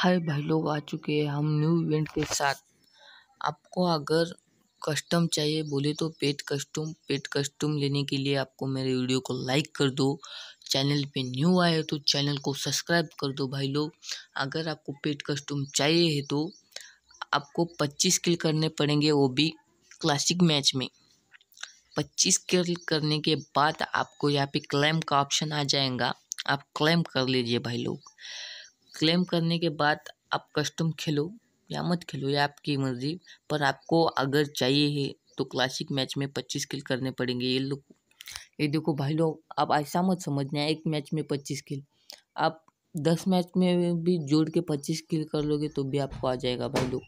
हाय भाई लोग आ चुके हैं हम न्यू इवेंट के साथ। आपको अगर कस्टम चाहिए, बोले तो पेट कस्टम पेट कस्टम लेने के लिए आपको मेरे वीडियो को लाइक कर दो। चैनल पे न्यू आए तो चैनल को सब्सक्राइब कर दो भाई लोग अगर आपको पेट कस्टम चाहिए है तो आपको 25 किल करने पड़ेंगे वो भी क्लासिक मैच में। 25 किल करने के बाद आपको यहाँ पे क्लेम का ऑप्शन आ जाएगा। आप क्लेम कर लीजिए भाई लोग क्लेम करने के बाद आप कस्टम खेलो या मत खेलो, या आपकी मर्ज़ी, पर आपको अगर चाहिए है तो क्लासिक मैच में पच्चीस किल करने पड़ेंगे ये लोग। ये देखो भाई लोग, आप ऐसा मत समझना, एक मैच में पच्चीस किल आप दस मैच में भी जोड़ के पच्चीस किल कर लोगे तो भी आपको आ जाएगा भाई लोग।